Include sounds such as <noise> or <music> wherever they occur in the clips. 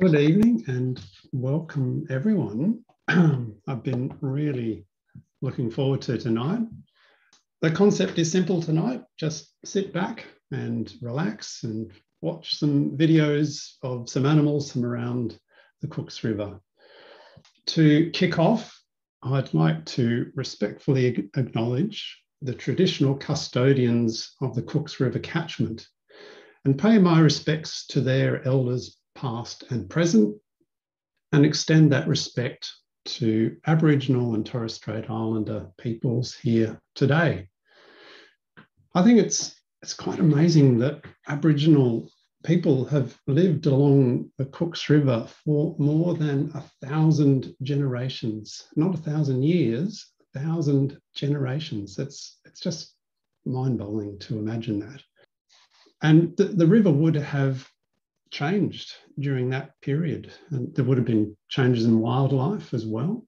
Good evening and welcome everyone. <clears throat> I've been really looking forward to tonight. The concept is simple tonight. Just sit back and relax and watch some videos of some animals from around the Cooks River. To kick off, I'd like to respectfully acknowledge the traditional custodians of the Cooks River catchment and pay my respects to their elders past and present, and extend that respect to Aboriginal and Torres Strait Islander peoples here today. I think it's it's quite amazing that Aboriginal people have lived along the Cooks River for more than a thousand generations, not a thousand years, a thousand generations. It's it's just mind-boggling to imagine that. And the, the river would have changed during that period. And there would have been changes in wildlife as well.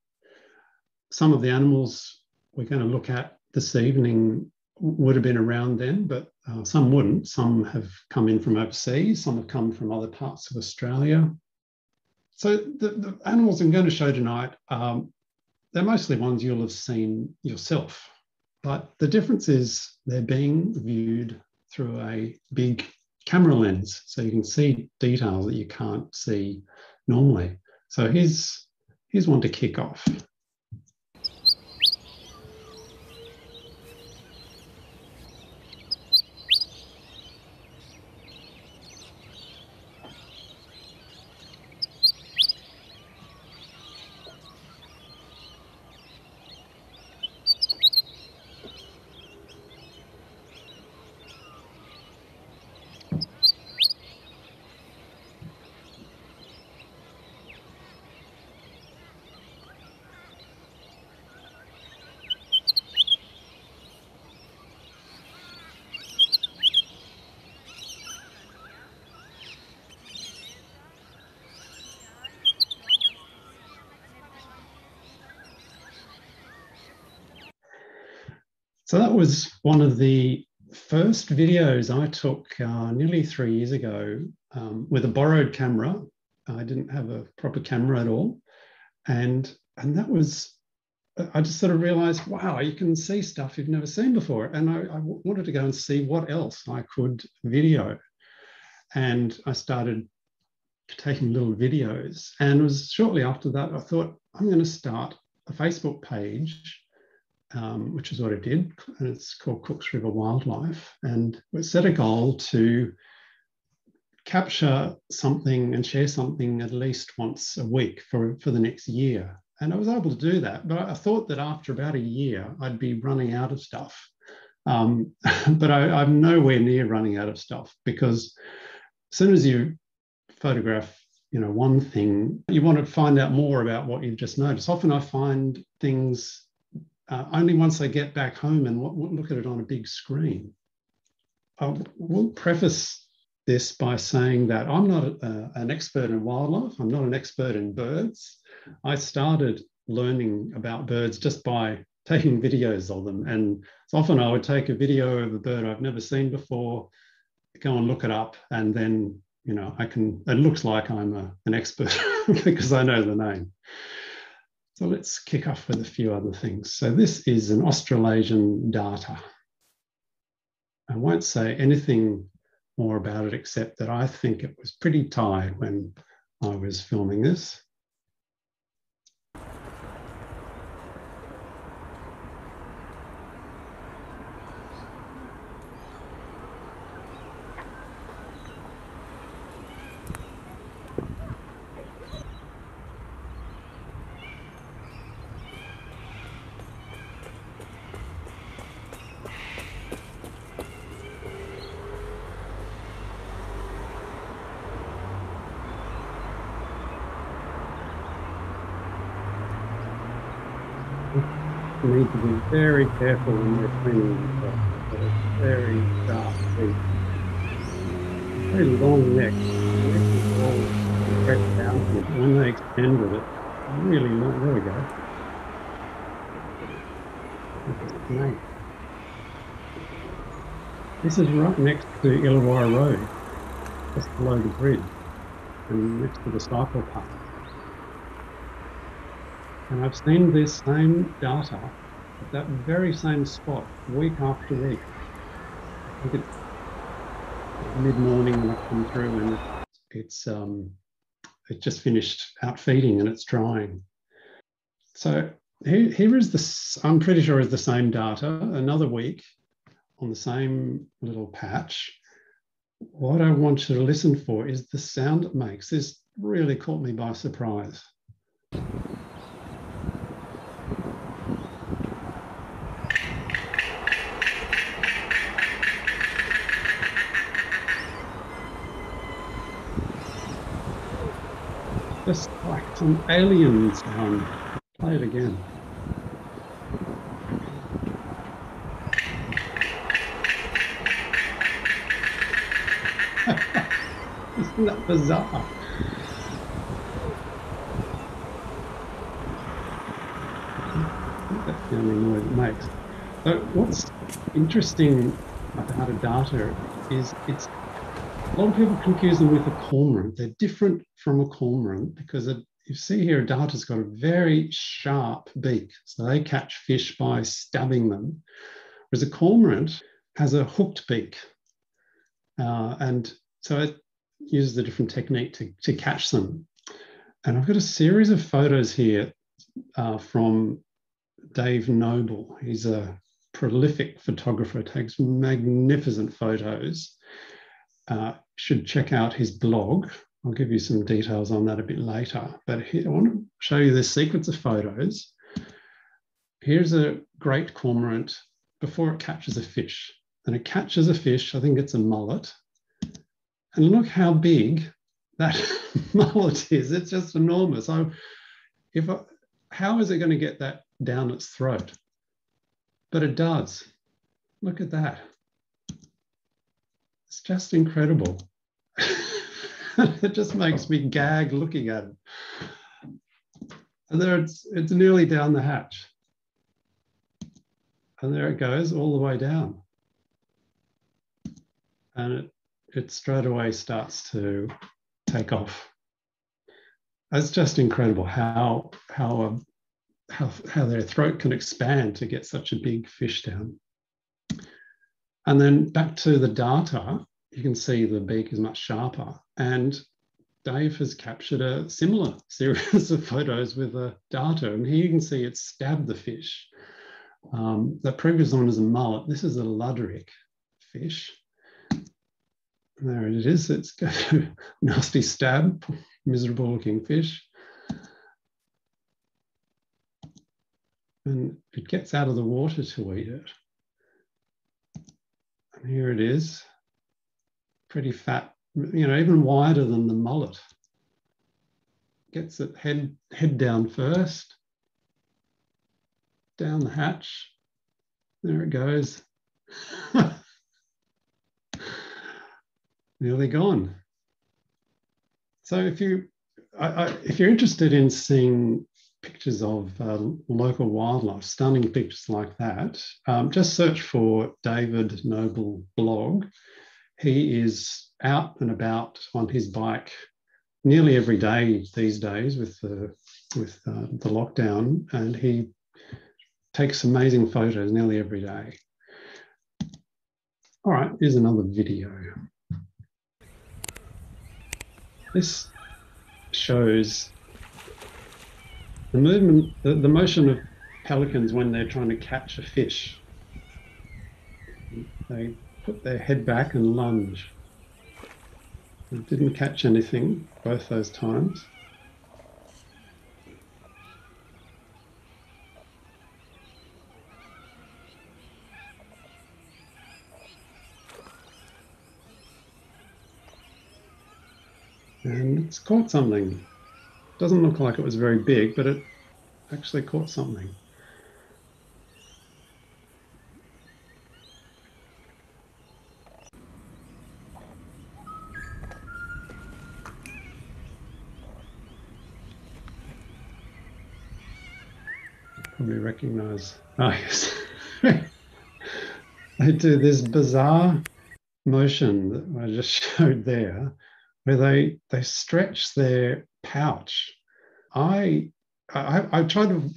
Some of the animals we're going to look at this evening would have been around then, but uh, some wouldn't. Some have come in from overseas, some have come from other parts of Australia. So the, the animals I'm going to show tonight, um, they're mostly ones you'll have seen yourself. But the difference is they're being viewed through a big camera lens so you can see details that you can't see normally. So here's, here's one to kick off. So that was one of the first videos I took uh, nearly three years ago um, with a borrowed camera. I didn't have a proper camera at all. And, and that was, I just sort of realized, wow, you can see stuff you've never seen before. And I, I wanted to go and see what else I could video. And I started taking little videos. And it was shortly after that, I thought, I'm going to start a Facebook page um, which is what I did, and it's called Cooks River Wildlife. And we set a goal to capture something and share something at least once a week for, for the next year. And I was able to do that, but I thought that after about a year, I'd be running out of stuff. Um, <laughs> but I, I'm nowhere near running out of stuff because as soon as you photograph you know one thing you want to find out more about what you've just noticed often i find things uh, only once they get back home and look at it on a big screen. I will preface this by saying that I'm not a, an expert in wildlife, I'm not an expert in birds. I started learning about birds just by taking videos of them. And often I would take a video of a bird I've never seen before, go and look it up, and then, you know, I can, it looks like I'm a, an expert <laughs> because I know the name. So let's kick off with a few other things. So this is an Australasian darter. I won't say anything more about it except that I think it was pretty tired when I was filming this. Need to be very careful when you're cleaning themselves. It's very sharp teeth. Very long neck. The neck is all. When they extended it, really long. There we go. This is right next to Illawarra Road, just below the bridge. and next to the cycle path. And I've seen this same darter at that very same spot week after week. I think it's mid-morning when I come through and it's um, it just finished out feeding and it's drying. So here, here is this, I'm pretty sure is the same darter, another week on the same little patch. What I want you to listen for is the sound it makes. This really caught me by surprise. Just like some alien sound. Play it again. <laughs> Isn't that bizarre? That's the only noise it makes. So what's interesting about a darter is it's a lot of people confuse them with a cormorant. They're different from a cormorant because you see here a darter's got a very sharp beak. So they catch fish by stabbing them. Whereas a cormorant has a hooked beak. Uh, and so it uses a different technique to, to catch them. And I've got a series of photos here uh, from Dave Noble. He's a prolific photographer, takes magnificent photos. Uh, should check out his blog. I'll give you some details on that a bit later. But here, I want to show you this sequence of photos. Here's a great cormorant before it catches a fish. And it catches a fish, I think it's a mullet. And look how big that <laughs> mullet is. It's just enormous. I, if I, how is it going to get that down its throat? But it does. Look at that. It's just incredible. <laughs> it just makes me gag looking at it. And there it's, it's nearly down the hatch. And there it goes all the way down. And it, it straight away starts to take off. It's just incredible how, how, um, how, how their throat can expand to get such a big fish down. And then back to the darter, you can see the beak is much sharper. And Dave has captured a similar <laughs> series of photos with a darter, and here you can see it stabbed the fish. Um, the previous one is a mullet. This is a luderick fish. There it is. It's <laughs> got a nasty stab, miserable looking fish. And it gets out of the water to eat it. Here it is, pretty fat, you know, even wider than the mullet. Gets it head, head down first, down the hatch. There it goes. <laughs> Nearly gone. So if you I, I, if you're interested in seeing pictures of uh, local wildlife, stunning pictures like that, um, just search for David Noble blog. He is out and about on his bike nearly every day these days with the with uh, the lockdown, and he takes amazing photos nearly every day. All right, here's another video. This shows the movement, the, the motion of pelicans when they're trying to catch a fish. They put their head back and lunge. Didn't catch anything both those times. And it's caught something. Doesn't look like it was very big, but it actually caught something. Probably recognize. Oh, yes. <laughs> they do this bizarre motion that I just <laughs> showed there where they they stretch their pouch. I I, I tried to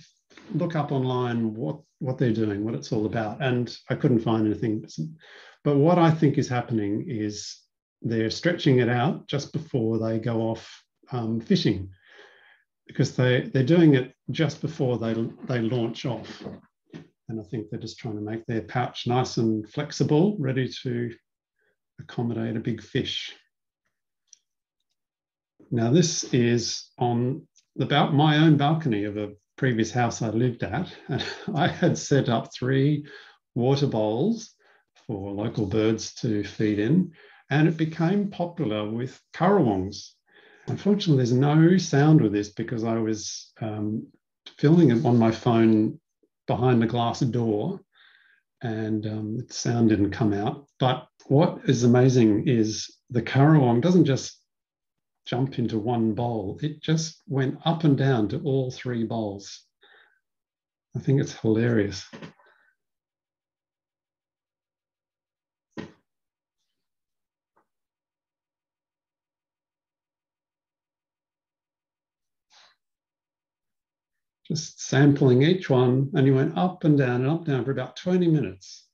look up online what what they're doing, what it's all about, and I couldn't find anything. But what I think is happening is they're stretching it out just before they go off um, fishing, because they they're doing it just before they they launch off, and I think they're just trying to make their pouch nice and flexible, ready to accommodate a big fish. Now this is on about my own balcony of a previous house I lived at. And <laughs> I had set up three water bowls for local birds to feed in, and it became popular with currawongs. Unfortunately, there's no sound with this because I was um, filming it on my phone behind a glass door and um, the sound didn't come out. But what is amazing is the currawong doesn't just jump into one bowl, it just went up and down to all three bowls. I think it's hilarious. Just sampling each one, and he went up and down and up and down for about 20 minutes.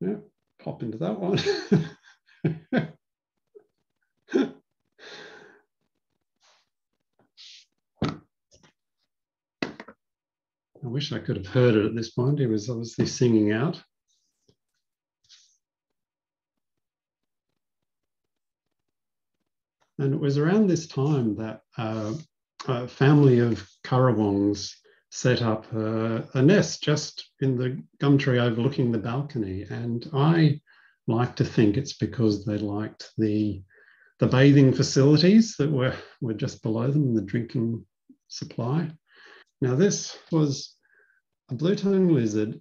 Yeah, pop into that one. <laughs> I wish I could have heard it at this point. He was obviously singing out. And it was around this time that uh, a family of currawongs set up a, a, nest just in the gum tree overlooking the balcony. And I like to think it's because they liked the, the bathing facilities that were, were just below them, the drinking supply. Now, this was a blue tongue lizard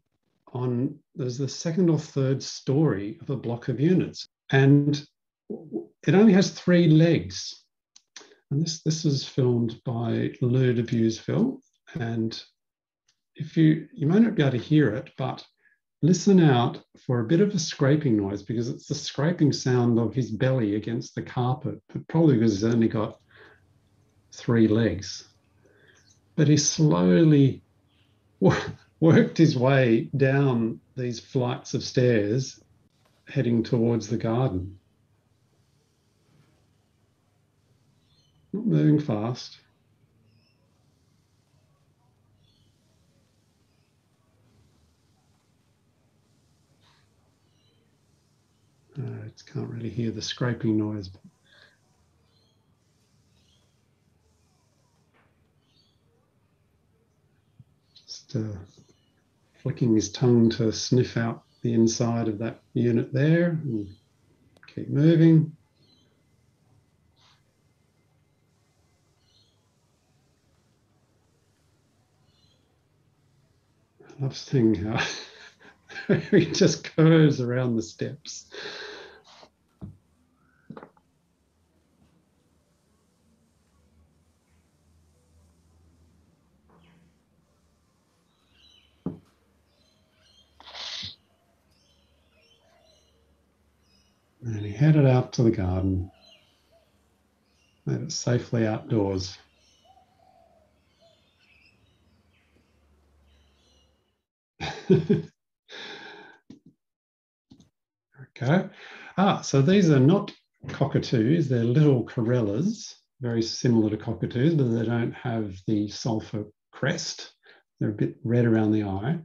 on there's the second or third story of a block of units, and it only has three legs. And this this is filmed by Lou Debusville, and if you you may not be able to hear it, but listen out for a bit of a scraping noise because it's the scraping sound of his belly against the carpet, but probably because he's only got three legs but he slowly <laughs> worked his way down these flights of stairs heading towards the garden. Not moving fast. Uh, can't really hear the scraping noise. just uh, flicking his tongue to sniff out the inside of that unit there and keep moving. Love seeing how <laughs> <laughs> he just curves around the steps. And he headed out to the garden, made it safely outdoors. <laughs> okay. Ah, so these are not cockatoos, they're little corellas, very similar to cockatoos, but they don't have the sulfur crest. They're a bit red around the eye.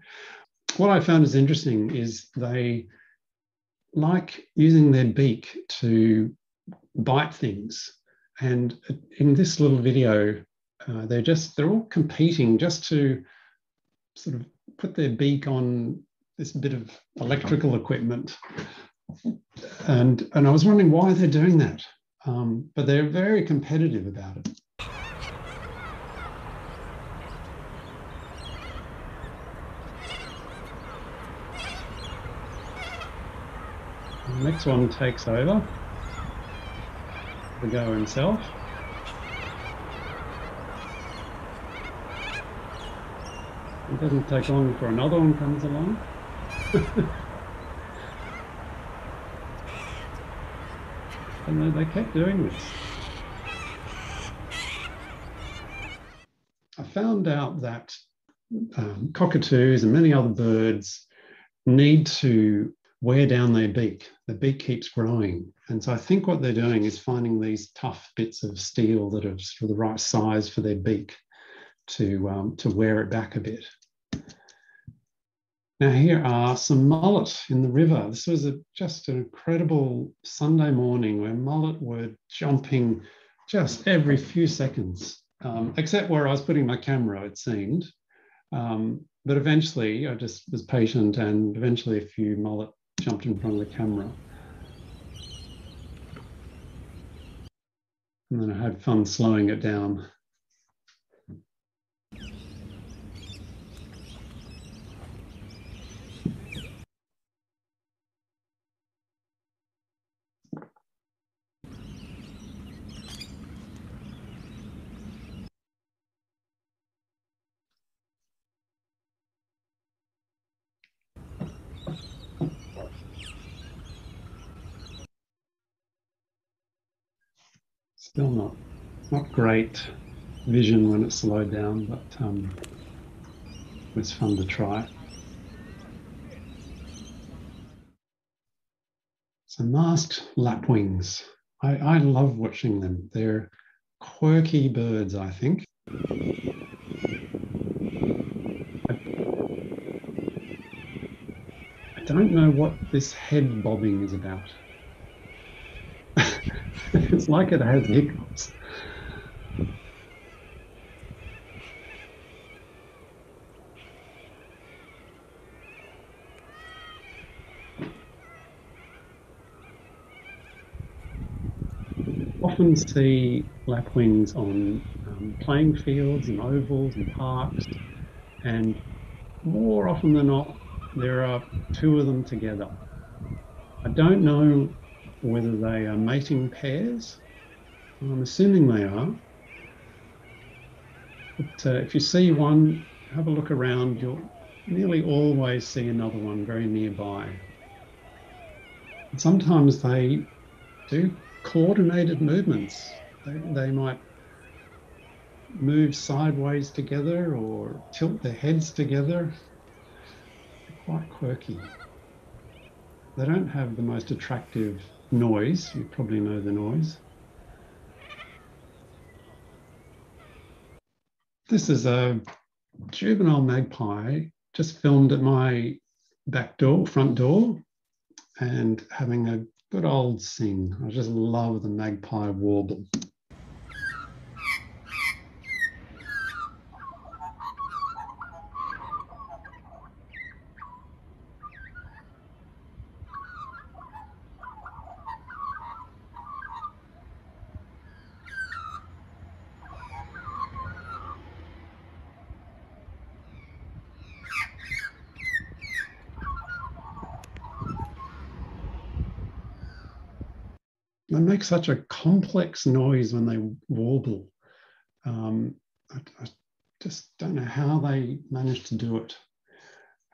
What I found is interesting is they like using their beak to bite things. And in this little video, uh, they're just, they're all competing just to sort of put their beak on this bit of electrical equipment. And, and I was wondering why they're doing that. Um, but they're very competitive about it. The next one takes over. The go himself. It doesn't take long for another one comes along. <laughs> And they, they kept doing this. I found out that um, cockatoos and many other birds need to wear down their beak. The beak keeps growing. And so I think what they're doing is finding these tough bits of steel that are sort of the right size for their beak to, um, to wear it back a bit. Now here are some mullet in the river. This was a, just an incredible Sunday morning where mullet were jumping just every few seconds, um, except where I was putting my camera, it seemed. Um, but eventually I just was patient and eventually a few mullet jumped in front of the camera. And then I had fun slowing it down. Still not not great vision when it slowed down, but um, it was fun to try. So masked lapwings. I, I love watching them. They're quirky birds, I think. I don't know what this head bobbing is about. <laughs> it's like it has hiccups. Often see lapwings on um, playing fields and ovals and parks, and more often than not, there are two of them together. I don't know whether they are mating pairs. I'm assuming they are. But uh, if you see one, have a look around, you'll nearly always see another one very nearby. And sometimes they do coordinated movements. They, they might move sideways together or tilt their heads together. They're quite quirky. They don't have the most attractive noise. You probably know the noise. This is a juvenile magpie just filmed at my back door, front door, and having a good old sing. I just love the magpie warble. They make such a complex noise when they warble. Um, I, I, just don't know how they manage to do it.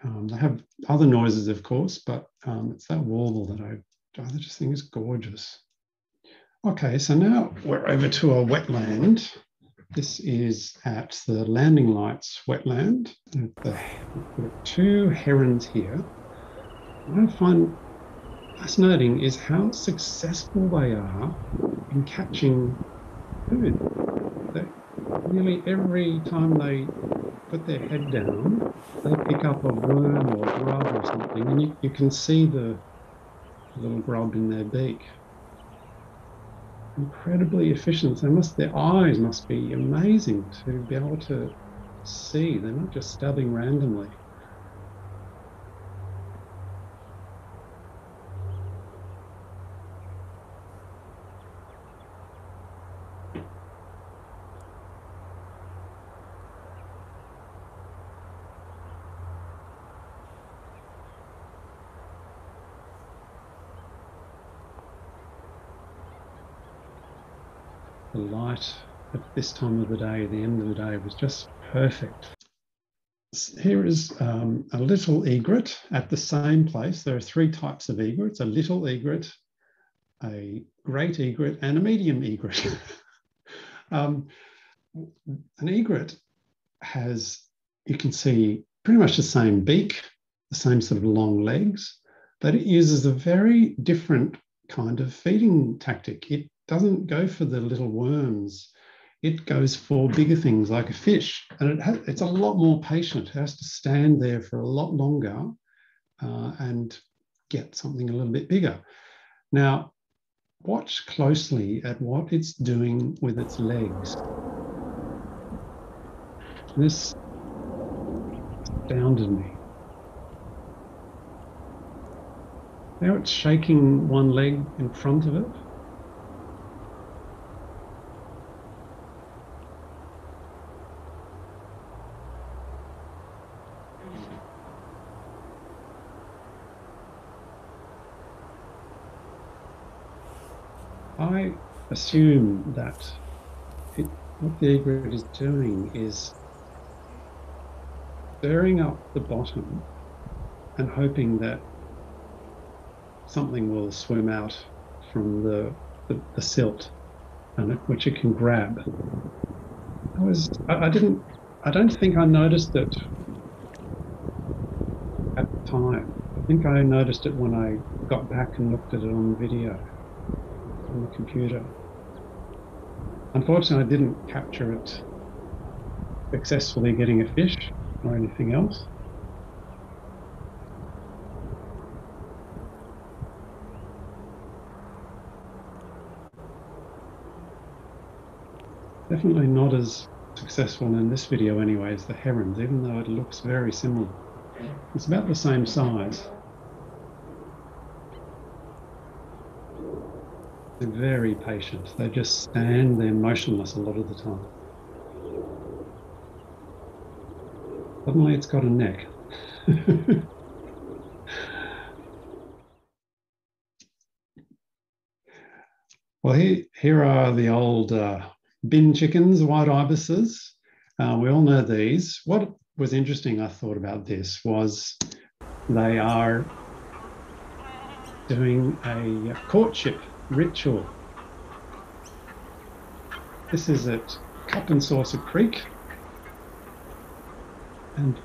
Um, they have other noises, of course, but um, it's that warble that I, I just think is gorgeous. Okay, so now we're over to a wetland. This is at the Landing Lights wetland. The, two herons here. I find fascinating is how successful they are in catching food. They, nearly every time they put their head down, they pick up a worm or a grub or something, and you, you can see the little grub in their beak. Incredibly efficient. They must, their eyes must be amazing to be able to see. They're not just stabbing randomly. the light at this time of the day, the end of the day, was just perfect. Here is um, a little egret at the same place. There are three types of egrets a little egret, a great egret and a medium egret. <laughs> um, an egret has, you can see, pretty much the same beak, the same sort of long legs, but it uses a very different kind of feeding tactic. It doesn't go for the little worms. It goes for bigger things like a fish, and it has, it's a lot more patient. It has to stand there for a lot longer uh, and get something a little bit bigger. Now, watch closely at what it's doing with its legs. This astounded me. Now it's shaking one leg in front of it. I assume that it, what the egret is doing is stirring up the bottom and hoping that something will swim out from the, the, the silt and it, which it can grab. I was I, I didn't I don't think I noticed it at the time. I think I noticed it when I got back and looked at it on the video on the computer. Unfortunately, I didn't capture it successfully getting a fish or anything else. Definitely not as successful in this video anyway as the herons, even though it looks very similar. It's about the same size. They're very patient. They just stand there motionless a lot of the time. Suddenly it's got a neck. <laughs> well, here, here are the old uh, bin chickens, white ibises. Uh, we all know these. What was interesting, I thought about this, was they are doing a courtship ritual. This is at Cup and Saucer Creek. And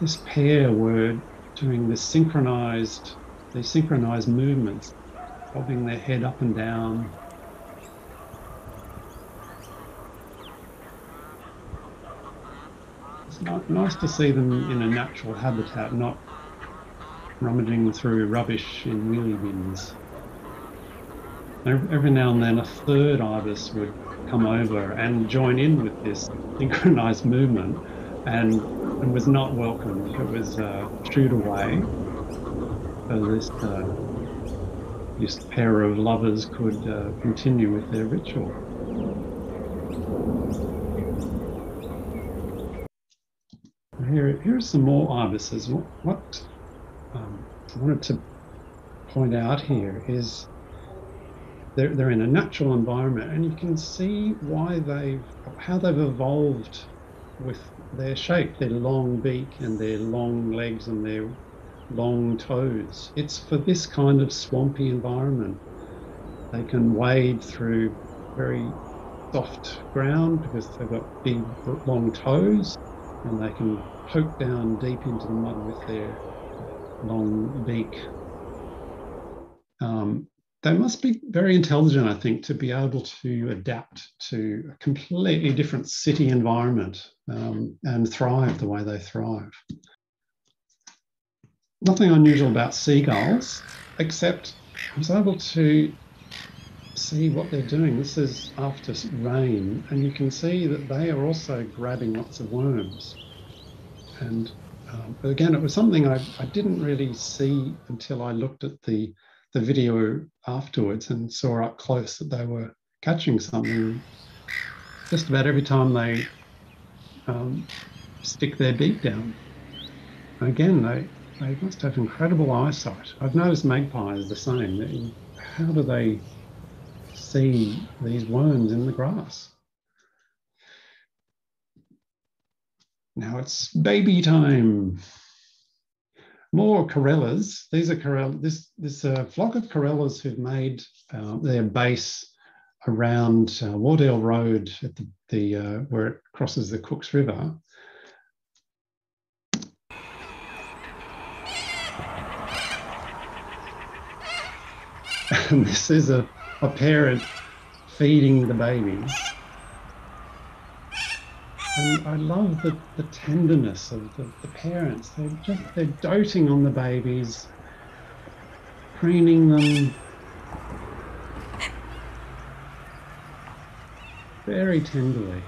this pair were doing the synchronized, these synchronized movements, bobbing their head up and down. It's nice to see them in a natural habitat, not rummaging through rubbish in wheelie bins. Every now and then, a third ibis would come over and join in with this synchronized movement and, and was not welcomed. It was uh, shooed away so this, uh, this pair of lovers could uh, continue with their ritual. Here, here are some more ibises. What, what um, I wanted to point out here is they're, they're in a natural environment and you can see why they've how they've evolved with their shape their long beak and their long legs and their long toes. It's for this kind of swampy environment. They can wade through very soft ground because they've got big long toes and they can poke down deep into the mud with their long beak. Um, they must be very intelligent, I think, to be able to adapt to a completely different city environment um, and thrive the way they thrive. Nothing unusual about seagulls, except I was able to see what they're doing. This is after rain, and you can see that they are also grabbing lots of worms. And um, again, it was something I, I didn't really see until I looked at the the video afterwards and saw up close that they were catching something. Just about every time they um, stick their beak down. Again, they, they must have incredible eyesight. I've noticed magpies the same. How do they see these worms in the grass? Now it's baby time. More corellas. These are corella. This this uh, flock of corellas who've made uh, their base around uh, Wardell Road at the, the uh, where it crosses the Cooks River. <laughs> And this is a, a parent feeding the baby. And I love the, the tenderness of the, the parents. They're just they're doting on the babies, preening them very tenderly.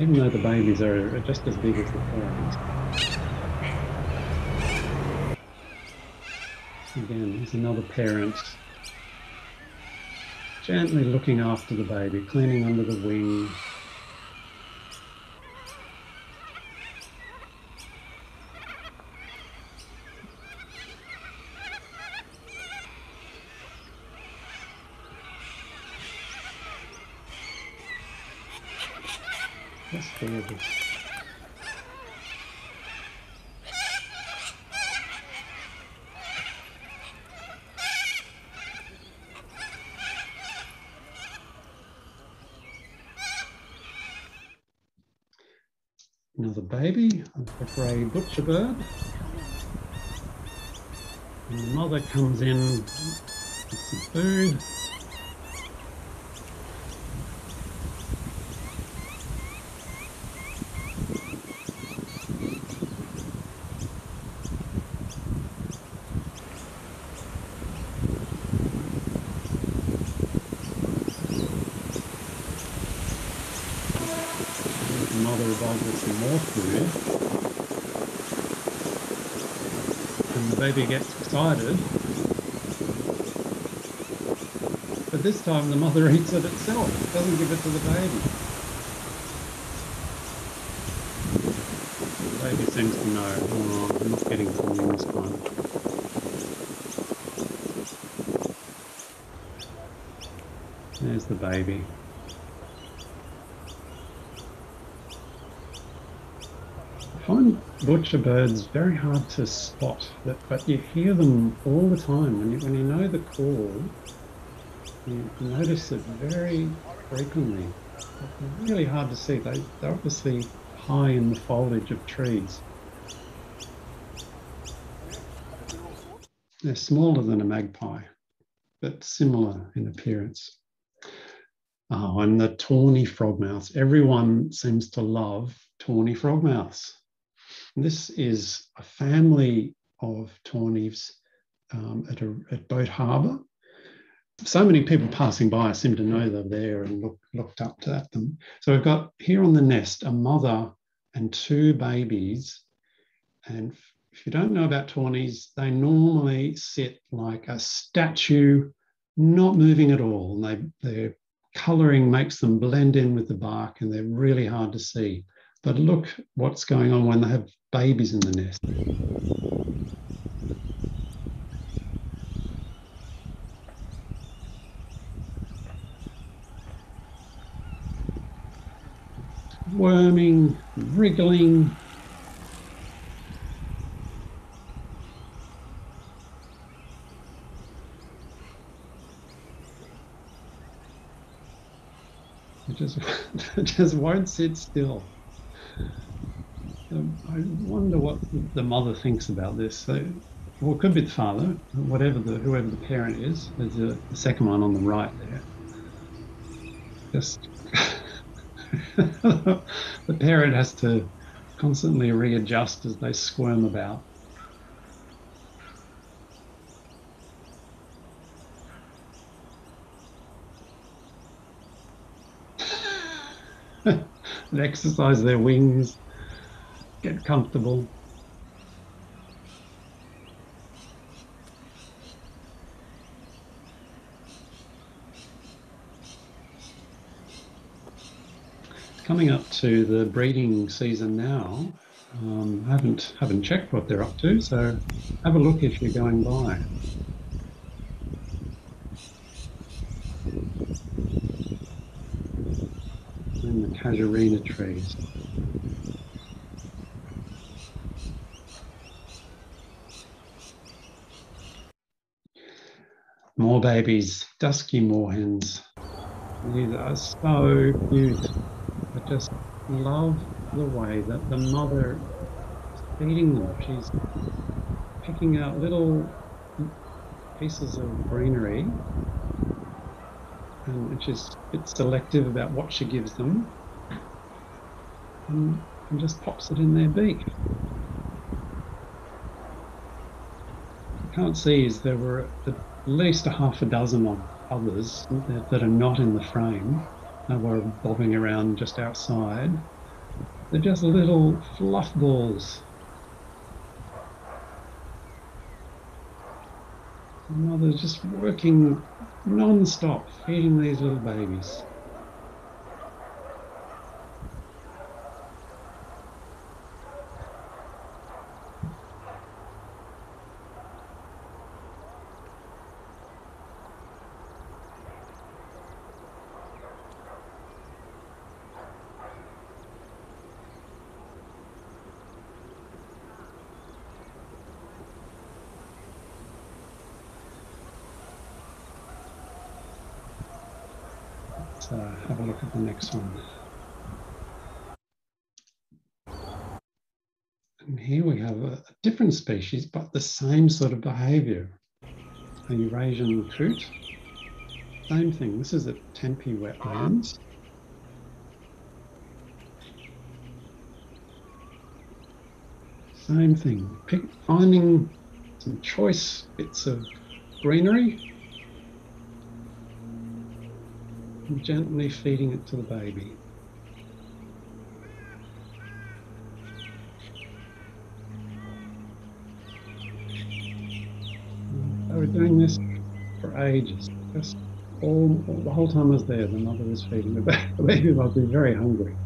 Even though the babies are just as big as the parents. Again, there's another parent gently looking after the baby, cleaning under the wing. That's gorgeous. Another baby of the grey butcher bird. And the mother comes in with some food. the mother above with some more food. And the baby gets excited. But this time the mother <laughs> eats it itself, doesn't give it to the baby. The baby seems to know, oh, I'm not getting something this time. There's the baby. I find butcher birds very hard to spot, but, you hear them all the time. When you, when you know the call, you notice it very frequently. Really hard to see. They, they're obviously high in the foliage of trees. They're smaller than a magpie, but similar in appearance. Oh, and the tawny frogmouths. Everyone seems to love tawny frogmouths. This is a family of tawnies um, at, a, at Boat Harbour. So many people passing by seem to know they're there and look, looked up to at them. So we've got here on the nest a mother and two babies. And if you don't know about tawnies, they normally sit like a statue, not moving at all. They, their colouring makes them blend in with the bark and they're really hard to see. But look what's going on when they have babies in the nest. Worming, wriggling. Just, <laughs> just won't sit still. Um, I wonder what the mother thinks about this. So, well, it could be the father, whatever the whoever the parent is. There's a, the second one on the right there. Just <laughs> the parent has to constantly readjust as they squirm about. <laughs> and exercise their wings get comfortable. Coming up to the breeding season now. Um, haven't haven't checked what they're up to, so have a look if you're going by. Casuarina trees. More babies, dusky moorhens. These are so cute. I just love the way that the mother is feeding them. She's picking out little pieces of greenery Um, and she's a bit selective about what she gives them and, and just pops it in their beak. I can't see is there were at least a half a dozen of others that, that are not in the frame. They were bobbing around just outside. They're just little fluff balls mother's just working non-stop feeding these little babies. Let's uh, have a look at the next one. And here we have a, a different species, but the same sort of behavior. A Eurasian coot. Same thing. This is at Tempe wetlands. Same thing. Pick, finding some choice bits of greenery and gently feeding it to the baby. They were doing this for ages. Just all, all the whole time I was there, the mother was feeding the baby. <laughs> The baby must be very hungry.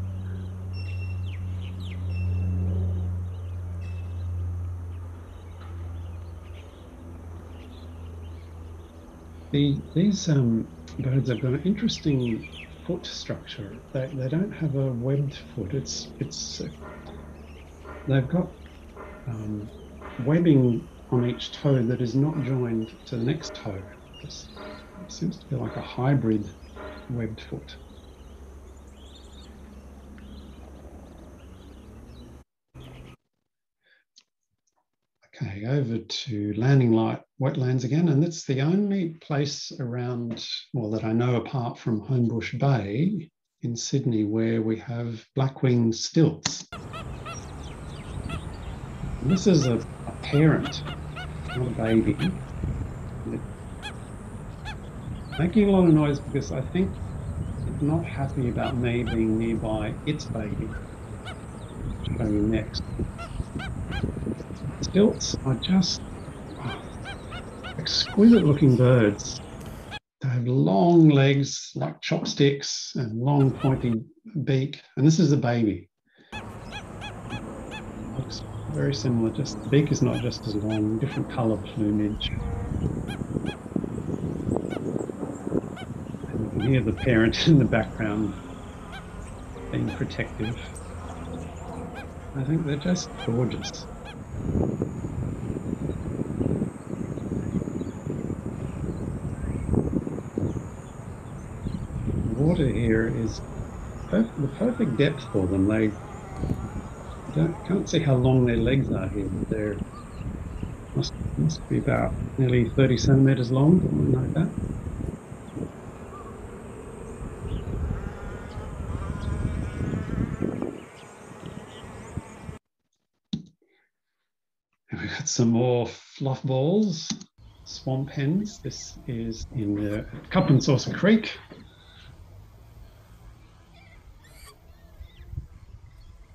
The, these um, birds have got an interesting foot structure. They, they don't have a webbed foot. It's it's they've got um, webbing on each toe that is not joined to the next toe. It's, it seems to be like a hybrid webbed foot. Over to Landing Light wetlands again, and that's the only place around, well, that I know apart from Homebush Bay in Sydney where we have black-winged stilts. And this is a, a, parent, not a baby. making a lot of noise because I think it's not happy about me being nearby its baby. I'll show you next. Stilts are just oh, exquisite looking birds. They have long legs like chopsticks and long pointy beak. And this is a baby. Looks very similar, just the beak is not just as long, different colour plumage. And you can hear the parent in the background being protective. I think they're just gorgeous. Water here is the perfect depth for them. They don't, can't see how long their legs are here, but they're must, must be about nearly 30 centimeters long, something like that. Some more fluff balls, swamp hens. This is in the Cup and Saucer Creek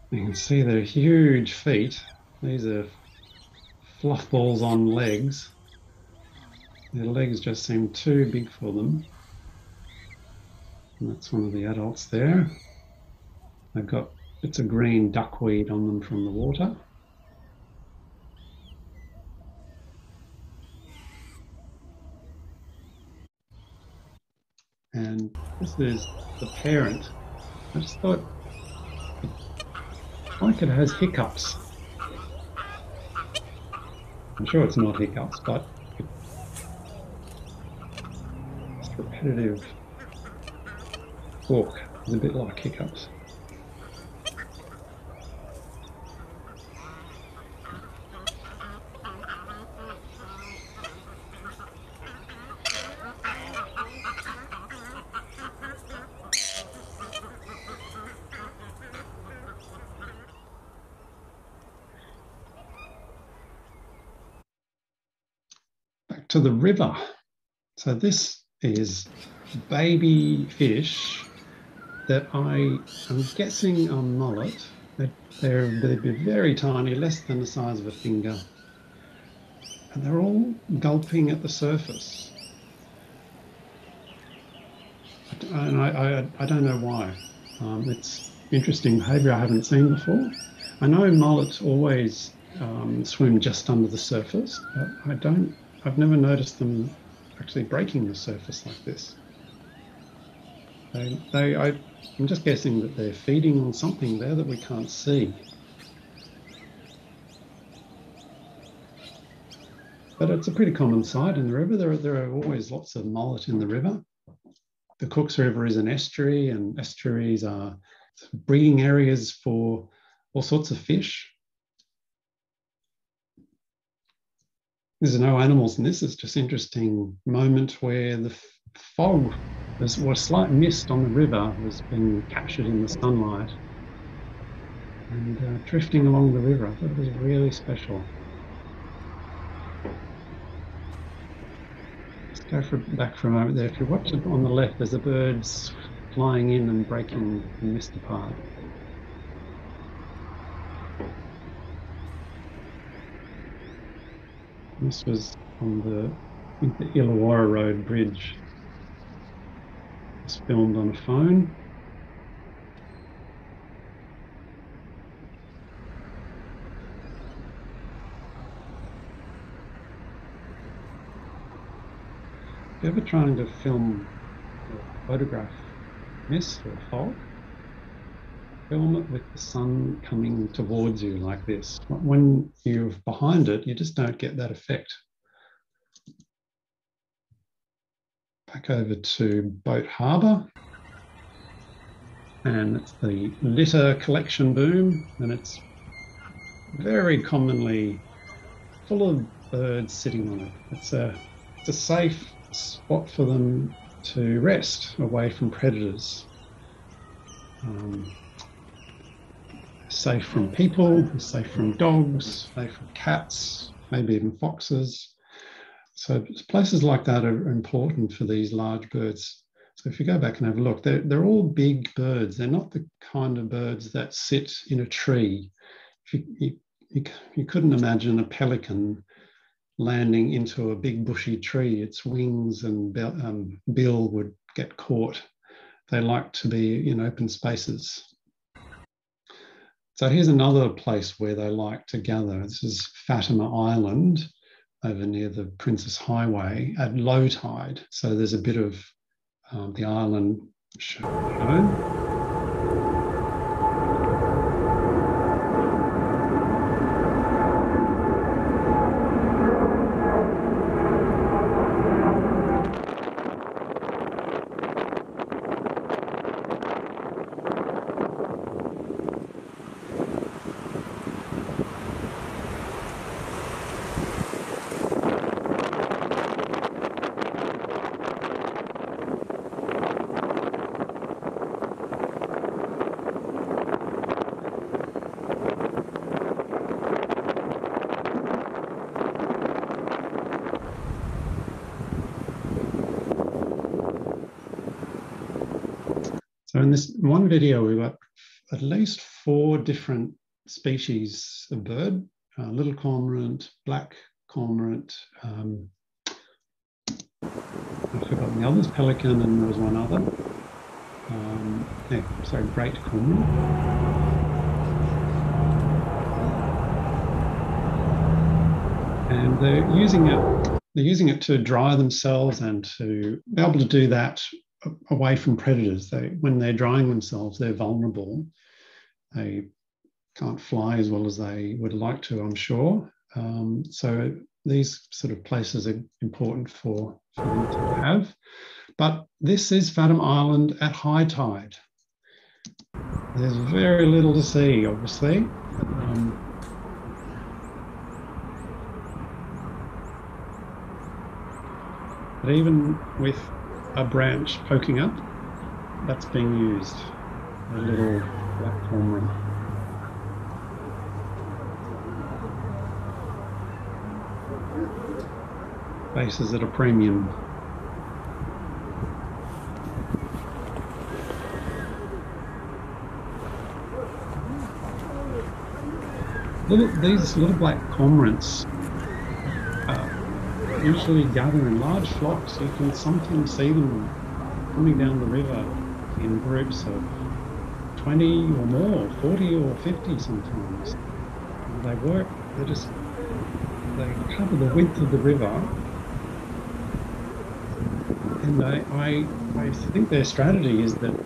You can see their huge feet. These are fluff balls on legs. Their legs just seem too big for them. And that's one of the adults there. They've got bits of green duckweed on them from the water. And this is the parent I just thought, like it has hiccups. I'm sure it's not hiccups, but it's repetitive walk is a bit like hiccups. To the river. So this is baby fish that I am guessing are mullet. They're, they're, they're very tiny, less than the size of a finger. And they're all gulping at the surface. And I, I, I don't know why. Um, it's interesting behavior I haven't seen before. I know mullets always um, swim just under the surface, but I don't I've never noticed them actually breaking the surface like this. They, they, I, I'm just guessing that they're feeding on something there that we can't see. But it's a pretty common sight in the river. There are, there are always lots of mullet in the river. The Cooks River is an estuary, and estuaries are breeding areas for all sorts of fish. There's no animals in this. It's just interesting moment where the fog was, or a slight mist on the river has been captured in the sunlight and uh, drifting along the river. I thought it was really special. Let's go for, back for a moment there. If you watch it on the left, there's the birds flying in and breaking the mist apart. This was on the, the Illawarra Road Bridge. It's filmed on a phone. Ever trying to film or photograph mist or fog, film it with the sun coming towards you like this. When you're behind it, you just don't get that effect. Back over to Boat Harbour. And it's the litter collection boom, and it's very commonly full of birds sitting on it. It's a, it's a safe spot for them to rest away from predators. Um, safe from people, safe from dogs, safe from cats, maybe even foxes. So places like that are important for these large birds. So if you go back and have a look, they're, they're all big birds. They're not the kind of birds that sit in a tree. If you, you, you couldn't imagine a pelican landing into a big bushy tree. Its wings and um, bill would get caught. They like to be in open spaces. So here's another place where they like to gather. This is Fatima Island over near the Princes Highway at low tide. So there's a bit of um, the island shown. So in this one video, we've got at least four different species of bird, uh, little cormorant, black cormorant, um, I've forgotten the others, pelican, and there was one other. Um, yeah, sorry, great cormorant. And they're using it. They're using it to dry themselves and to be able to do that away from predators. They, when they're drying themselves, they're vulnerable. They can't fly as well as they would like to, I'm sure. Um, so these sort of places are important for, for them to have. But this is Fatima Island at high tide. There's very little to see, obviously. Um, but even with a branch poking up, that's being used. A little black cormorant. Faces at a premium. Little, these little black cormorants usually gather in large flocks. You can sometimes see them coming down the river in groups of 20 or more, 40 or 50 sometimes. And they work, they just, they cover the width of the river. And I, I, I think their strategy is that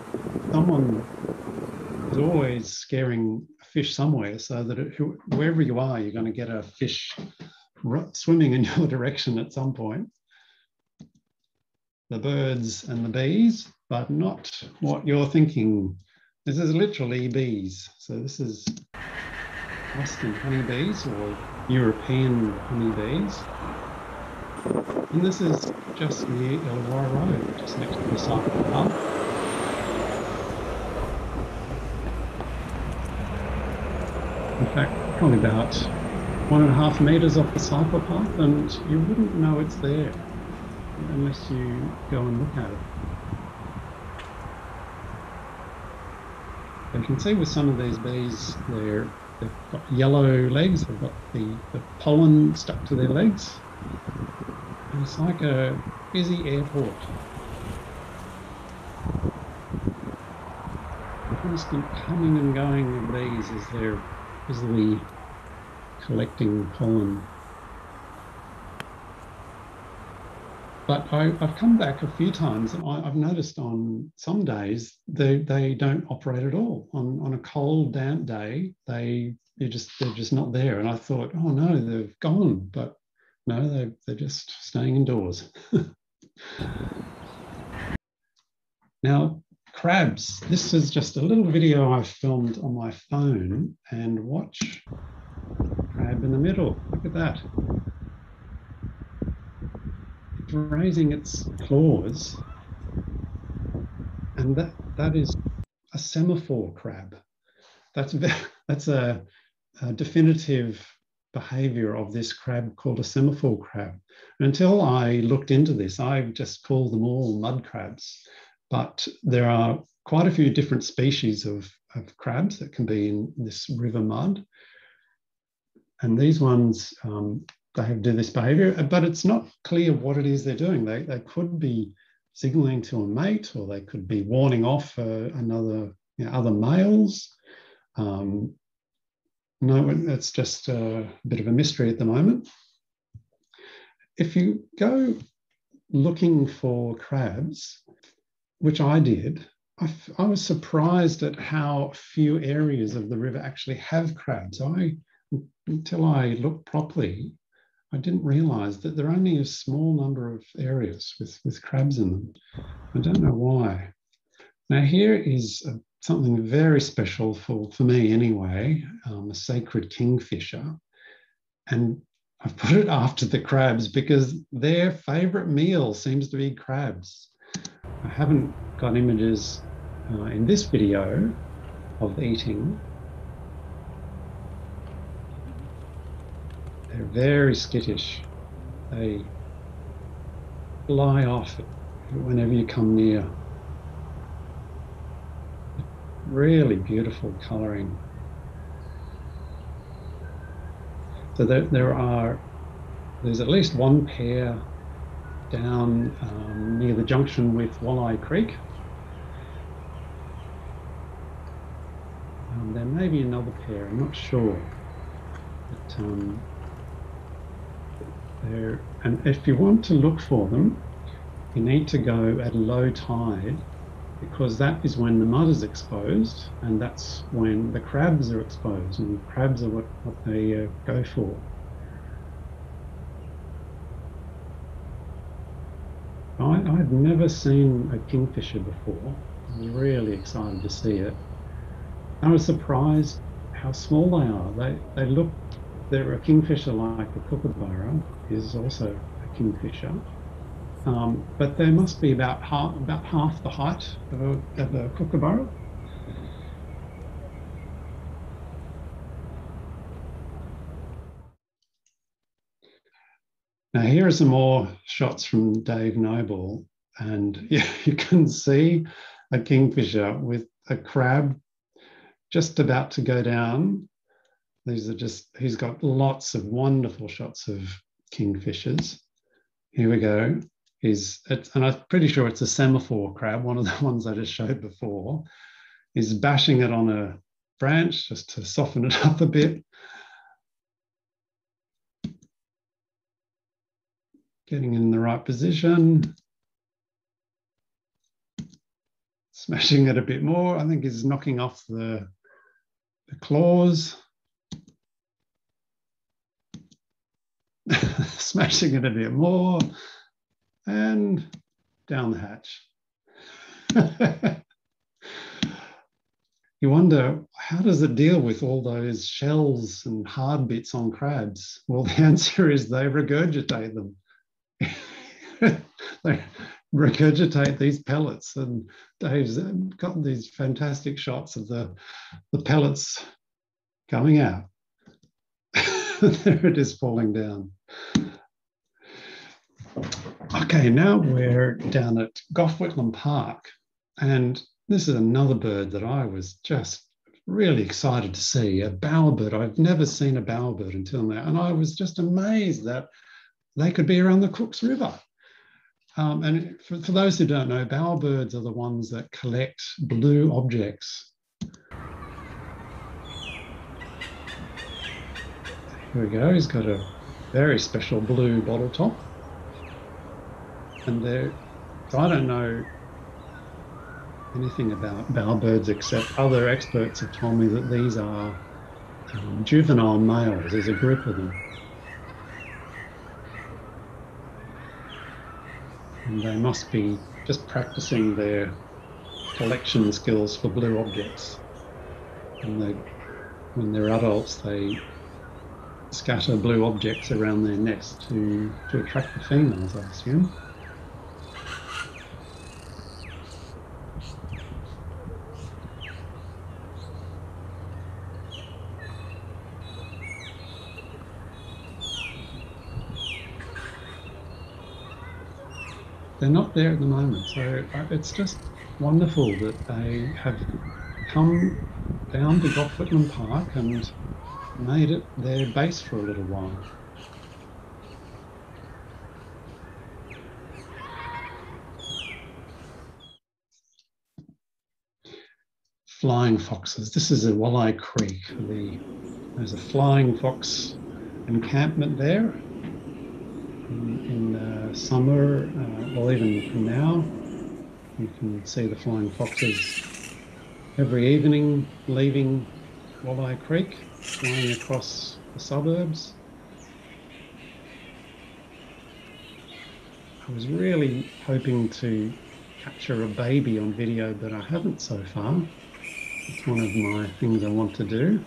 someone is always scaring a fish somewhere so that it, wherever you are, you're going to get a fish swimming in <laughs> your direction at some point. The birds and the bees, but not what you're thinking. This is literally bees. So this is Western honeybees or European honeybees. And this is just near Illawarra Road, just next to the cycle path. In fact, probably about one and a half meters off the cycle path, and you wouldn't know it's there unless you go and look at it. You can see with some of these bees, they're, they've got yellow legs, they've got the, the pollen stuck to their legs. And it's like a busy airport. Constant coming and going of bees as they're busily collecting pollen. But I, have come back a few times and I, have noticed on some days they, they don't operate at all. On, on a cold, damp day, they they're just they're just not there. And I thought, oh no, they've gone. But no, they they're just staying indoors. <laughs> now, crabs. This is just a little video I filmed on my phone and watch in the middle. Look at that It's raising its claws, and that that is a semaphore crab. That's <laughs> that's a, a definitive behavior of this crab called a semaphore crab. And until I looked into this, I just called them all mud crabs. But there are quite a few different species of, of crabs that can be in this river mud. And these ones um, they do this behavior, but it's not clear what it is they're doing. They, they could be signaling to a mate or they could be warning off uh, another you know, other males. Um, no, it's just a bit of a mystery at the moment. If you go looking for crabs, which I did, I, I was surprised at how few areas of the river actually have crabs. I until I looked properly, I didn't realize that there are only a small number of areas with, with crabs in them. I don't know why. Now, here is a, something very special for, for me anyway um, a sacred kingfisher. And I've put it after the crabs because their favorite meal seems to be crabs. I haven't got images uh, in this video of eating, They're very skittish. They fly off whenever you come near. Really beautiful colouring. So there, there are, there's at least one pair down um, near the junction with Wolli Creek. Um, there may be another pair, I'm not sure. But, um, there, and if you want to look for them, you need to go at low tide because that is when the mud is exposed and that's when the crabs are exposed and crabs are what, what they uh, go for. I, I'd never seen a kingfisher before. I was really excited to see it. I was surprised how small they are. They, they look, they're a kingfisher like the kookaburra is also a kingfisher. Um, but they must be about half, about half the height of a, of a kookaburra. Now here are some more shots from Dave Noble, and yeah, <laughs> you can see a kingfisher with a crab just about to go down. These are just, he's got lots of wonderful shots of kingfishers. Here we go. Is and I'm pretty sure it's a semaphore crab, one of the <laughs> ones I just showed before, is bashing it on a branch just to soften it <laughs> up a bit. Getting in the right position. Smashing it a bit more. I think he's knocking off the, the claws. Smashing it a bit more and down the hatch. <laughs> you wonder how does it deal with all those shells and hard bits on crabs? Well, the <laughs> answer is they regurgitate them. <laughs> they regurgitate these pellets, and Dave's got these fantastic shots of the, the pellets coming out. there it is falling down. Okay, now we're down at Gough Whitlam Park, and this is another bird that I was just really excited to see a bowerbird. I've never seen a bowerbird until now, and I was just amazed that they could be around the Cooks River. Um, and for, for those who don't know, bowerbirds are the ones that collect blue objects. Here we go, he's got a very special blue bottle top and there, I don't know anything about bowerbirds except other experts have told me that these are um, juvenile males. There's a group of them. And they must be just practicing their collection skills for blue objects. And they, when they're adults, they scatter blue objects around their nest to, to attract the females, I assume. They're not there at the moment. So uh, it's just wonderful that they have come down to Gough Whitlam Park and made it their base for a little while. Flying foxes. This is a Wolli Creek. The, there's a flying fox encampment there summer, uh, or even from now. You can see the flying foxes every evening leaving Wolli Creek, flying across the suburbs. I was really hoping to capture a baby on video, but I haven't so far. It's one of my things I want to do.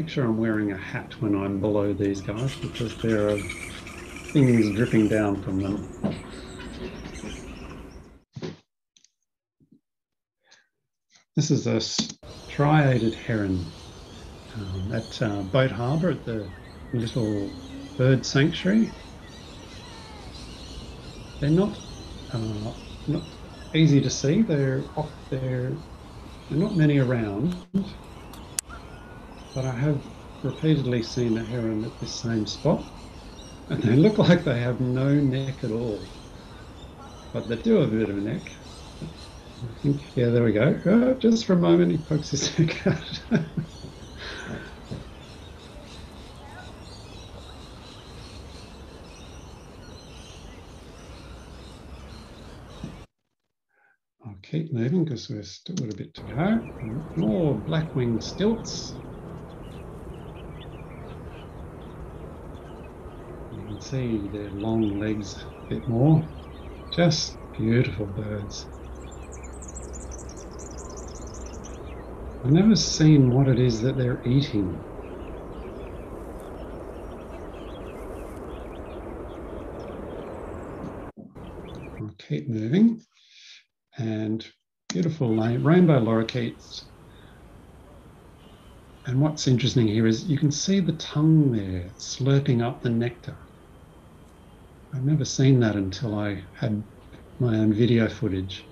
Make sure I'm wearing a hat when I'm below these guys because there are things dripping down from them. This is a striated heron um, at uh, Boat Harbour at the little bird sanctuary. They're not uh, not easy to see. They're off there. Are not many around, but I have repeatedly seen a heron at this same spot and they look <laughs> like they have no neck at all. But they do have a bit of a neck. I think, yeah, there we go. Oh, just for a moment, he pokes his <laughs> neck out. I'll keep moving because we're still got a bit to go. More black-winged stilts. You see their long legs a bit more. Just beautiful birds. I've never seen what it is that they're eating. I'll keep moving. And beautiful rainbow lorikeets. And what's interesting here is you can see the tongue there slurping up the nectar. I've never seen that until I had my own video footage.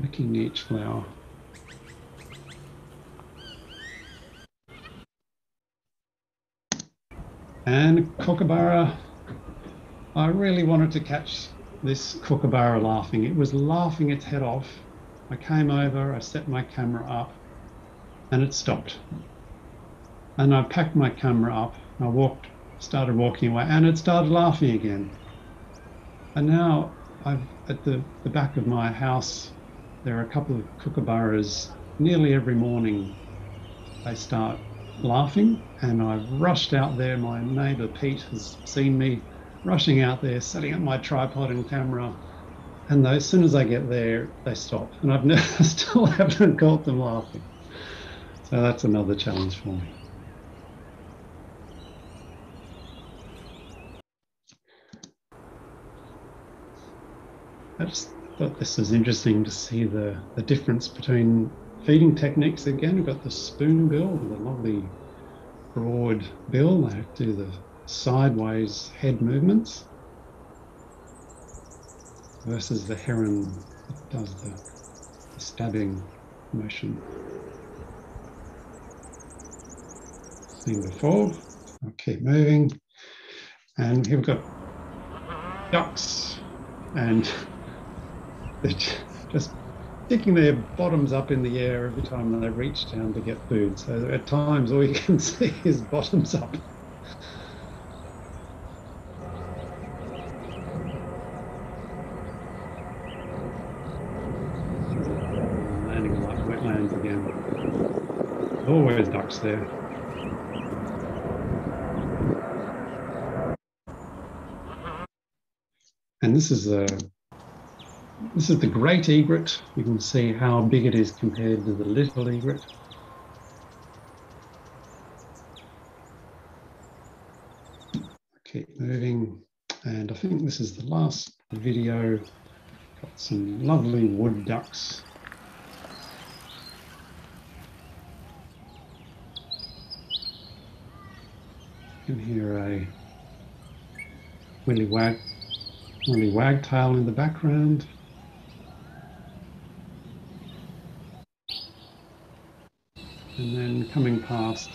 Licking each flower. And kookaburra, I really wanted to catch this kookaburra laughing. It was laughing its head off. I came over, I set my camera up, and it stopped. And I packed my camera up, I walked, started walking away, and it started laughing again. And now I've at the, the back of my house, there are a couple of kookaburras nearly every morning. They start laughing, and I've rushed out there. My neighbour Pete has seen me rushing out there, setting up my tripod and camera. And as soon as I get there, they stop. And I've <laughs> never, still haven't caught them laughing. So that's another challenge for me. I just thought this was interesting to see the, the difference between feeding techniques. Again, we've got the spoon bill with a lovely broad bill. They do the sideways head movements versus the heron that does the, the stabbing motion. Seen before. I'll keep moving. And here we've got ducks and just sticking their bottoms up in the air every time they reach down to get food. So at times all you can <laughs> see is bottoms up. Landing Light wetlands again. Always ducks there. And this is a this is the great egret. You can see how big it is compared to the little egret. Keep moving. And I think this is the last video. Got some lovely wood ducks. You can hear a willy wag, willy wagtail in the background. And then coming past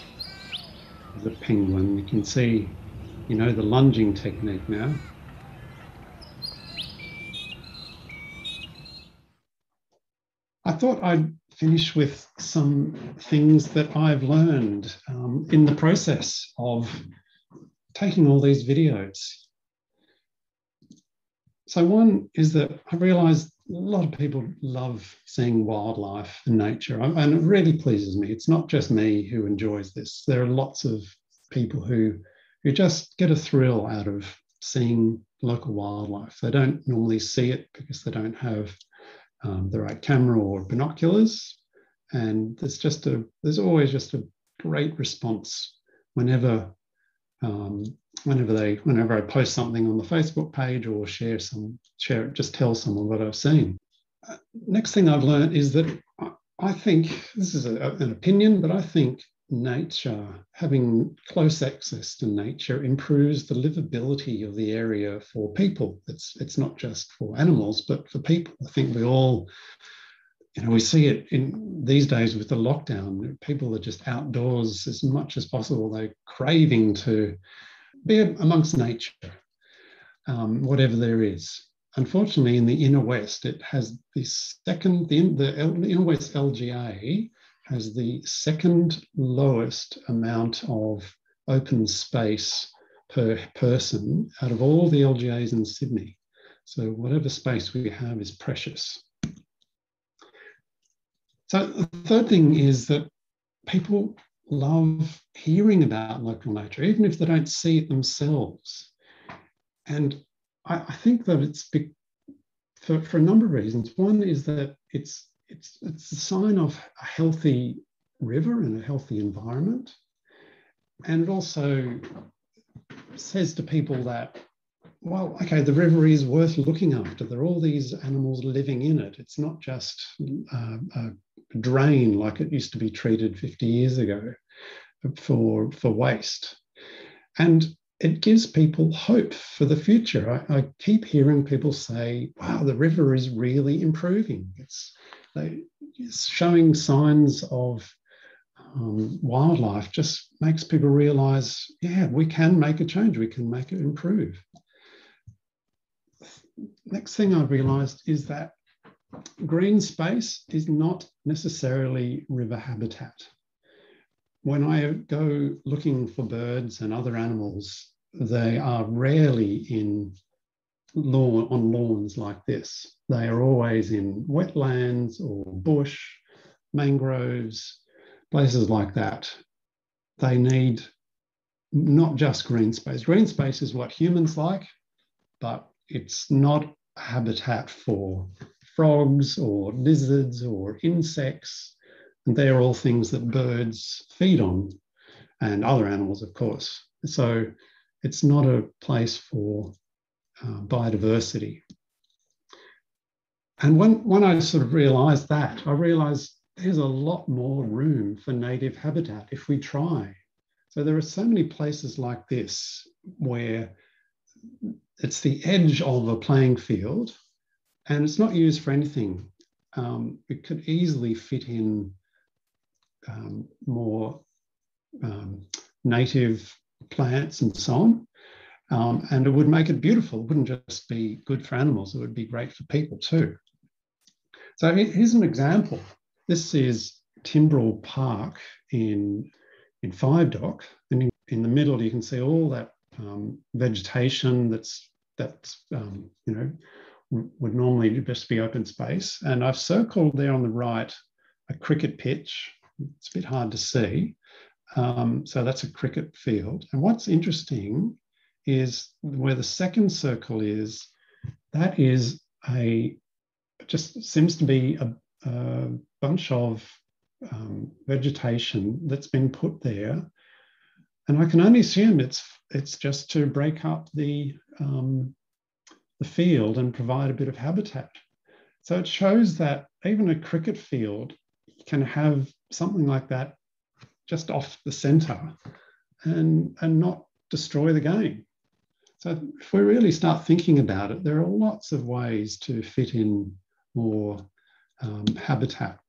the penguin, you can see, you know, the lunging technique now. I thought I'd finish with some things that I've learned um, in the process of taking all these videos. So one is that I realized a lot of people love seeing wildlife and nature, and it really pleases me. It's not just me who enjoys this. There are lots of people who who just get a thrill out of seeing local wildlife. They don't normally see it because they don't have um, the right camera or binoculars, and there's just a there's always just a great response whenever um, whenever they whenever I post something on the Facebook page or share some share just tell someone what I've seen. Uh, next thing I've learned is that I think this is a, an opinion, but I think nature having close access to nature improves the livability of the area for people. It's it's not just for animals, but for people. I think we all you know, we see it in these days with the lockdown. People are just outdoors as much as possible. They're craving to be amongst nature. um, whatever there is. Unfortunately, in the inner west, it has the second, the, the inner west LGA has the second lowest amount of open space per person out of all the LGAs in Sydney. So whatever space we have is precious. So the third thing is that people love hearing about local nature, even if they don't see it themselves. And I, I think that it's for, for a number of reasons. One is that it's it's it's a sign of a healthy river and a healthy environment. And it also says to people that, well, okay, the river is worth looking after. There are all these animals living in it. It's not just uh, a drain like it used to be treated 50 years ago for, for waste. And it gives people hope for the future. I, I, keep hearing people say, wow, the river is really improving. It's, it's showing signs of um, wildlife, just makes people realize, yeah, we can make a change, we can make it improve. Next thing I realized is that green space is not necessarily river habitat. When I go looking for birds and other animals, they are rarely in lawn on lawns like this. They are always in wetlands or bush, mangroves, places like that. They need not just green space. Green space is what humans like, but it's not a habitat for frogs or lizards or insects. And they're all things that birds feed on and other animals, of course. So it's not a place for uh, biodiversity. And when, when I sort of realized that, I realized there's a lot more room for native habitat if we try. So there are so many places like this where it's the edge of a playing field and it's not used for anything. Um, it could easily fit in um, more um, native plants and so on. Um, and it would make it beautiful. It wouldn't just be good for animals, it would be great for people too. So here's an example. This is Timbrell Park in, in Five Dock. And in, in the middle, you can see all that um, vegetation that's, that's um, you know, would normally just be open space. And I've circled there on the right a cricket pitch. It's a bit hard to see. Um, so that's a cricket field. And what's interesting is where the second circle is, that is a, just seems to be a, a bunch of um, vegetation that's been put there. And I can only assume it's, it's just to break up the, um, the field and provide a bit of habitat. So it shows that even a cricket field can have something like that just off the centre and, and not destroy the game. So if we really start thinking about it, there are lots of ways to fit in more um, habitat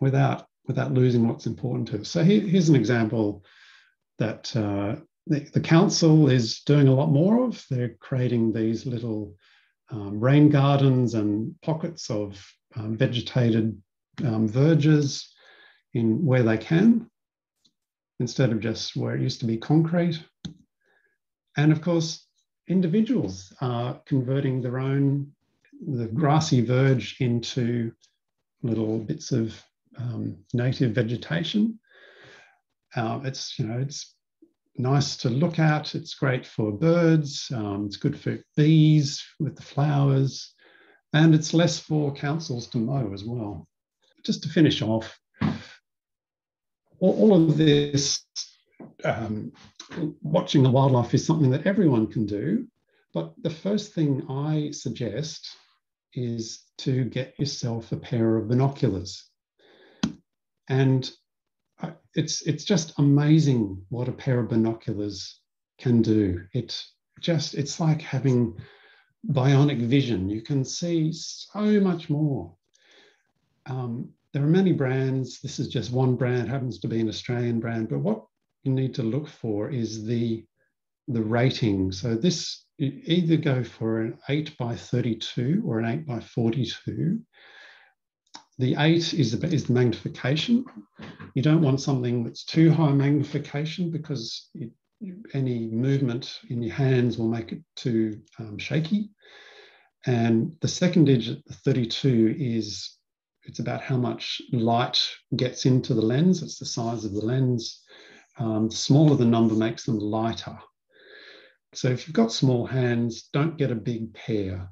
without, without losing what's important to us. So here, here's an example that uh, the, the, council is doing a lot more of. They're creating these little um, rain gardens and pockets of um, vegetated um, verges in where they can, instead of just where it used to be concrete. And of course, individuals are converting their own, the grassy verge into little bits of um, native vegetation. Uh, it's, you know, it's nice to look at. It's great for birds. Um, it's good for bees with the flowers. And it's less for councils to mow as well. Just to finish off, all, all of this um, watching the wildlife is something that everyone can do. But the first thing I suggest is to get yourself a pair of binoculars. And it's, it's just amazing what a pair of binoculars can do. It just, it's like having bionic vision. You can see so much more. Um, there are many brands. This is just one brand, happens to be an Australian brand. But what you need to look for is the, the rating. So this you either go for an 8 by 32 or an 8 by 42. The 8 is the, is the magnification. You don't want something that's too high magnification because it, any movement in your hands will make it too um, shaky. And the second digit, 32, is it's about how much light gets into the lens. It's the size of the lens. Um, the smaller the number makes them lighter. So if you've got small hands, don't get a big pair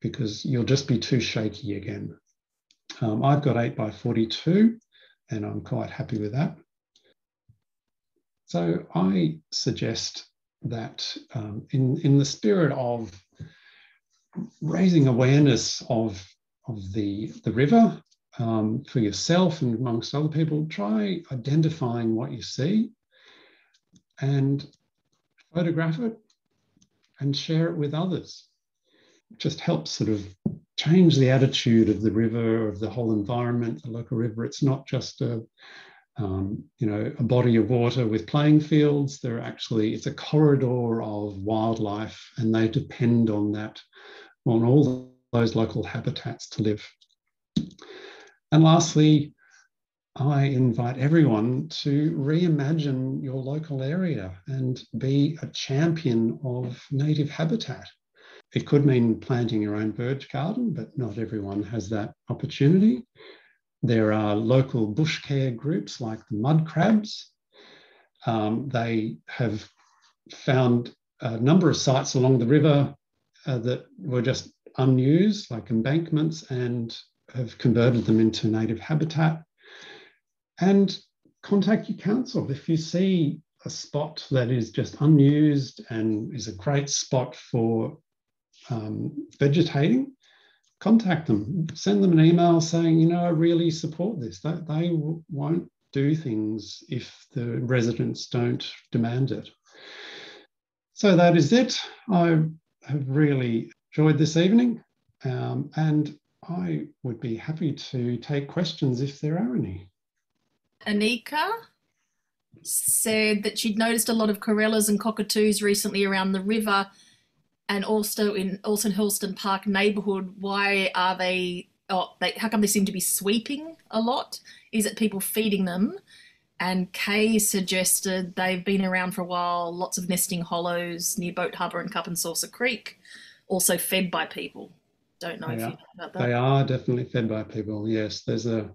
because you'll just be too shaky again. Um, I've got 8 by 42 and I'm quite happy with that. So I suggest that um, in, in the spirit of raising awareness of, of the, the river um, for yourself and amongst other people, try identifying what you see and photograph it and share it with others. It just helps sort of change the attitude of the river, of the whole environment, the local river. It's not just a, um, you know, a body of water with playing fields. They're actually, it's a corridor of wildlife and they depend on that, on all those local habitats to live. And lastly, I invite everyone to reimagine your local area and be a champion of native habitat. It could mean planting your own birch garden, but not everyone has that opportunity. There are local bush care groups like the mud crabs. Um, they have found a number of sites along the river uh, that were just unused, like embankments, and have converted them into native habitat and contact your council. If you see a spot that is just unused and is a great spot for um, vegetating, contact them, send them an email saying, you know, I really support this. They, they won't do things if the residents don't demand it. So that is it. I have really enjoyed this evening um, and I would be happy to take questions if there are any. Anika said that she'd noticed a lot of corellas and cockatoos recently around the river and also in Alton Hurlstone Park neighbourhood. Why are they, oh, they, how come they seem to be sweeping a lot? Is it people feeding them? And Kay suggested they've been around for a while, lots of nesting hollows near Boat Harbour and Cup and Saucer Creek, also fed by people. Don't know they if are, you know about that. They are definitely fed by people, yes. There's a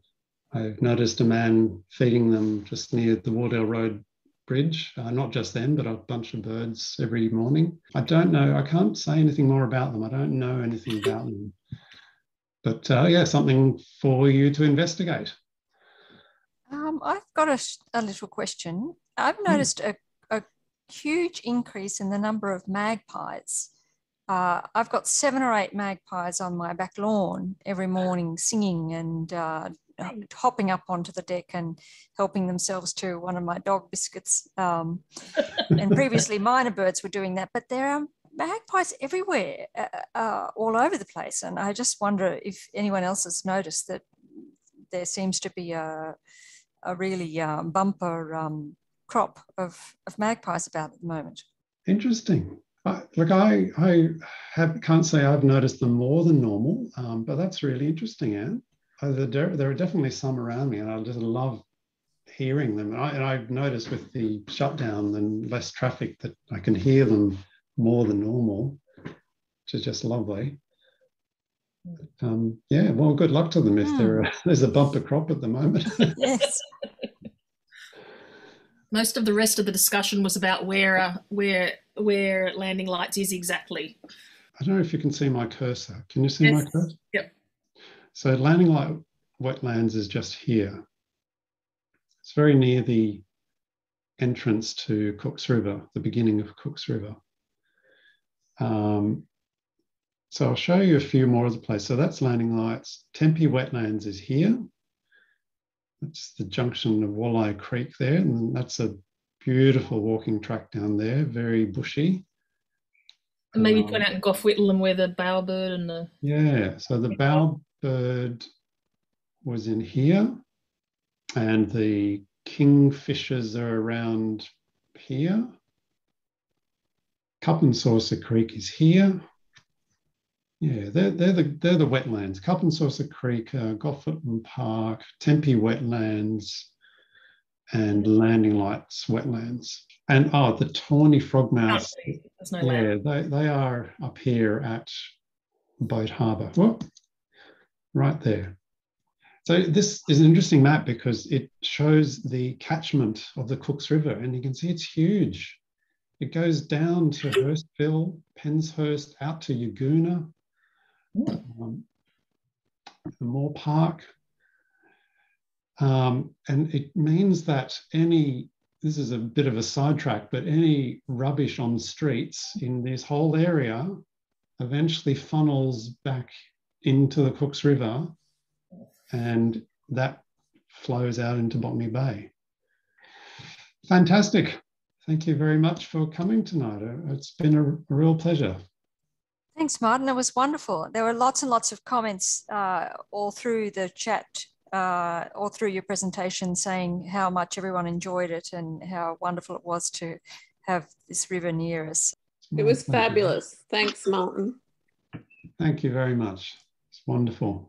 I've noticed a man feeding them just near the Wardell Road bridge, uh, not just them, but a bunch of birds every morning. I don't know, I can't say anything more about them. I don't know anything about them. But uh, yeah, something for you to investigate. Um, I've got a, a, little question. I've hmm. noticed mm. a, a, huge increase in the number of magpies. Uh, I've got seven or eight magpies on my back lawn every morning singing and uh, hopping up onto the deck and helping themselves to one of my dog biscuits. Um, <laughs> and previously, myna birds were doing that, but there are magpies everywhere, uh, uh, all over the place. And I just wonder if anyone else has noticed that there seems to be a, a really um, bumper um, crop of, of magpies about at the moment. Interesting. Uh, look, I, I have, can't say I've noticed them more than normal, um, but that's really interesting, Anne uh, there, there are definitely some around me, and I just love hearing them. And, I, have noticed with the shutdown and less traffic that I can hear them more than normal, which is just lovely. Um, yeah, well, good luck to them if mm. <laughs> there's a bumper crop at the moment. <laughs> yes. Most of the rest of the discussion was about where uh, where where Landing Lights is exactly. I don't know if you can see my cursor. Can you see yes. my cursor? Yep. So Landing Light wetlands is just here. It's very near the entrance to Cooks River, the beginning of Cooks River. Um, so I'll show you a few more of the place. So that's Landing Lights. Tempe Wetlands is here. That's the junction of Wolli Creek there. And that's a beautiful walking track down there, very bushy. And maybe um, point out in Gough Whitlam where the bowerbird and the... Yeah, so the bow, bird was in here, and the kingfishers are around here. Cup and Saucer Creek is here. Yeah, they're, they're, the, they're the wetlands. Cup and Saucer Creek, uh, Gough Whitlam Park, Tempe Wetlands, and Landing Lights Wetlands. And oh, the tawny frogmouth. No Yeah, land. they, they are up here at Boat Harbour. Right there. So this is an interesting map because it shows the catchment of the Cooks River, and you can see it's huge. It goes down to Hurstville, Penshurst, out to Yagoona, um, Moore Park. Um, and it means that any, this is a bit of a sidetrack, but any rubbish on streets in this whole area eventually funnels back into the Cooks River and that flows out into Botany Bay. Fantastic. Thank you very much for coming tonight. It's been a, a real pleasure. Thanks, Martin. It was wonderful. There were lots and lots of comments uh, all through the chat, uh, all through your presentation, saying how much everyone enjoyed it and how wonderful it was to have this river near us. It was Thank you. fabulous. Thanks, Martin. Thank you very much. Wonderful.